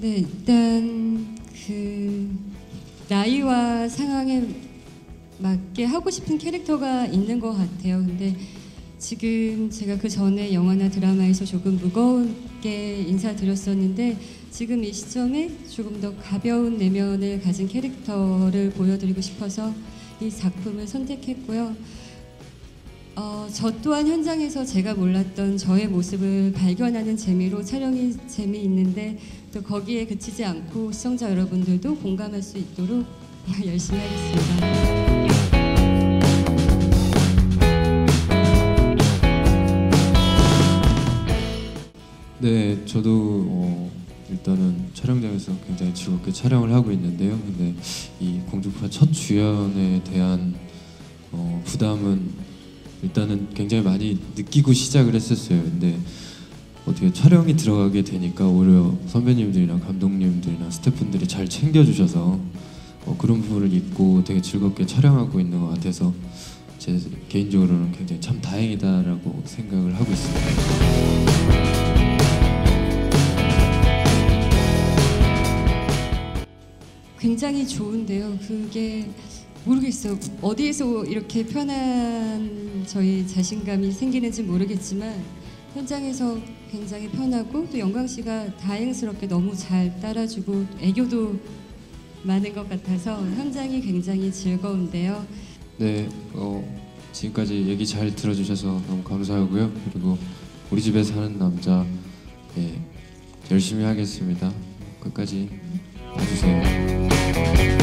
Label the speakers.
Speaker 1: 네, 일단 그 나이와 상황에 맞게 하고 싶은 캐릭터가 있는 것 같아요. 근데 지금 제가 그 전에 영화나 드라마에서 조금 무겁게 인사드렸었는데 지금 이 시점에 조금 더 가벼운 내면을 가진 캐릭터를 보여드리고 싶어서 이 작품을 선택했고요. 어, 저 또한 현장에서 제가 몰랐던 저의 모습을 발견하는 재미로 촬영이 재미있는데 또 거기에 그치지 않고 시청자 여러분들도 공감할 수 있도록 열심히 하겠습니다.
Speaker 2: 네, 저도 어, 일단은 촬영장에서 굉장히 즐겁게 촬영을 하고 있는데요. 근데 이 공주파 첫 주연에 대한 어, 부담은 일단은 굉장히 많이 느끼고 시작을 했었어요. 근데 어떻게 촬영이 들어가게 되니까 오히려 선배님들이나 감독님들이나 스태프분들이 잘 챙겨주셔서 어, 그런 부분을 잊고 되게 즐겁게 촬영하고 있는 것 같아서 제 개인적으로는 굉장히 참 다행이다라고 생각을 하고 있습니다.
Speaker 1: 굉장히 좋은데요. 그게 모르겠어요. 어디에서 이렇게 편한 저희 자신감이 생기는지 모르겠지만 현장에서 굉장히 편하고 또 영광 씨가 다행스럽게 너무 잘 따라주고 애교도 많은 것 같아서 현장이 굉장히 즐거운데요.
Speaker 2: 네, 어, 지금까지 얘기 잘 들어주셔서 너무 감사하고요. 그리고 우리 집에 사는 남자, 예, 열심히 하겠습니다. 끝까지 봐주세요. Bye.